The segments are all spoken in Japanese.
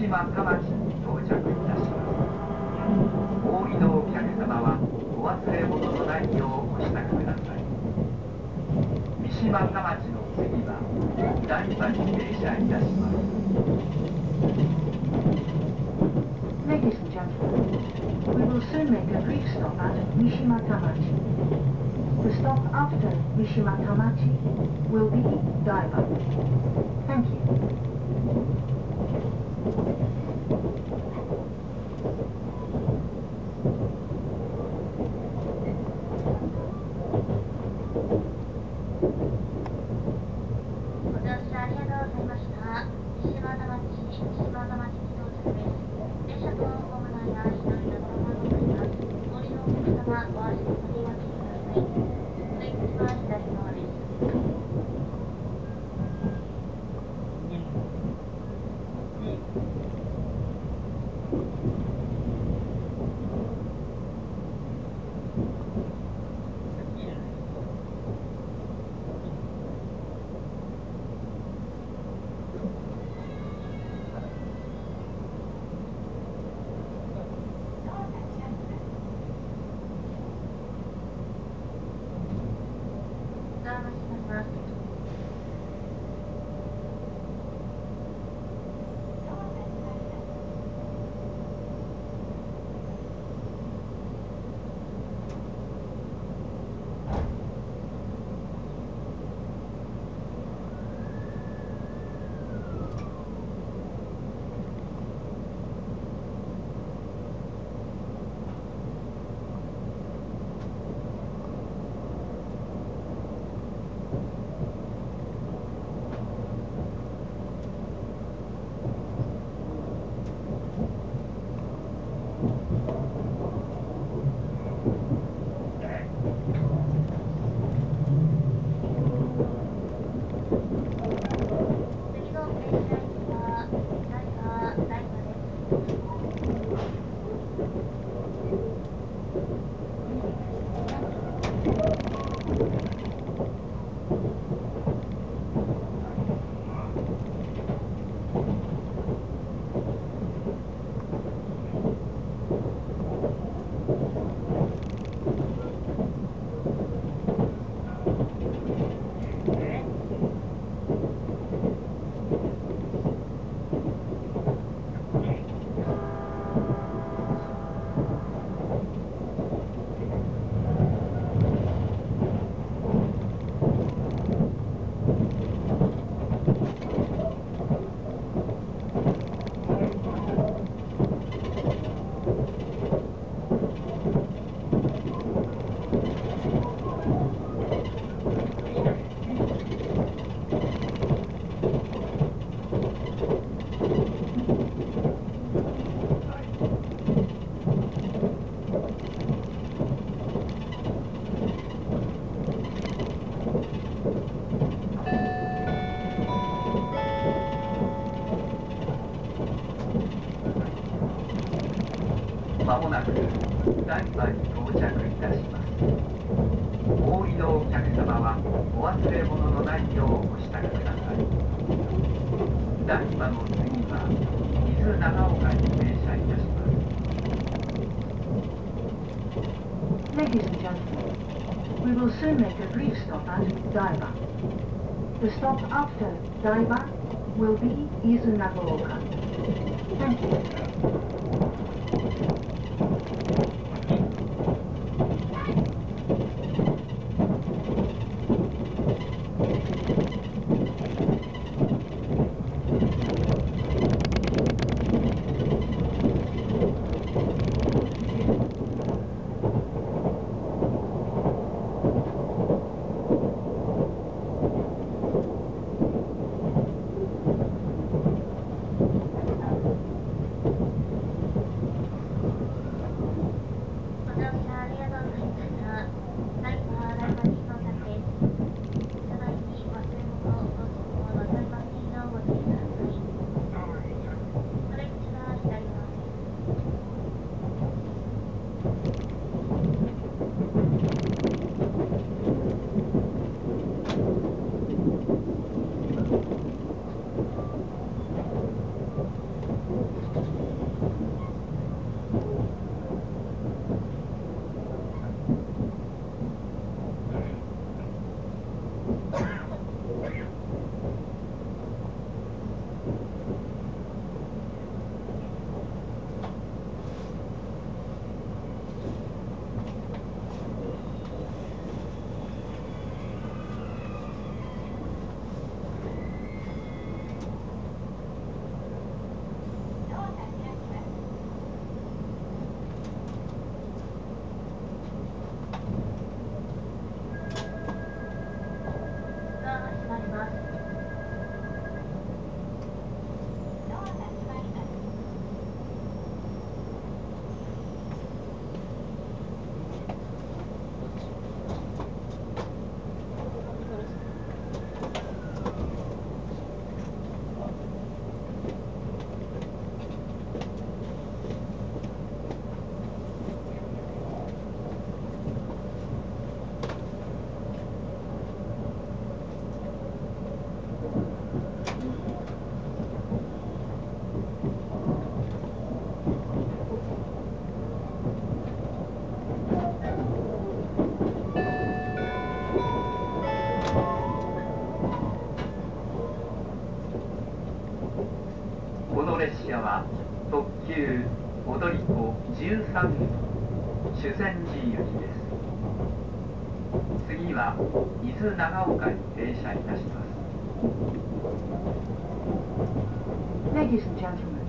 島田町に到着いたします大井のお客様はお忘れ物のないようお支度ください三島田町の次は大場に停車いたします Ladies and gentlemen, we will soon make a brief stop at Mishima Tamachi. The stop after Mishima Tamachi will be Daiba. Thank you. まもなく大場に到着いたします大井のお客様はお忘れ物のないようお支度ください大場の次は伊豆長岡に停車いたします Ladies and gentlemen, we will soon make a brief stop at Daiba. The stop after Daiba will be Izu Nagaoka. Thank you.「踊り子13号修善寺行きです次は伊豆長岡に停車いたします Ladies and gentlemen,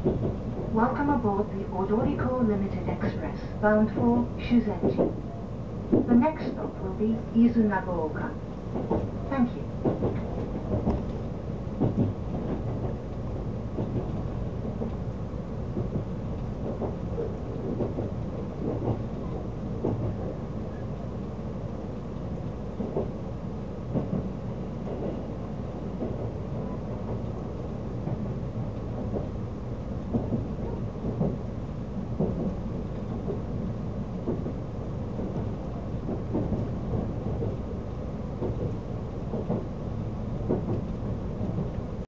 welcome aboard the Odoriko Limited Express bound for Shuzenji. The next stop will be Izunagaoka. Thank you.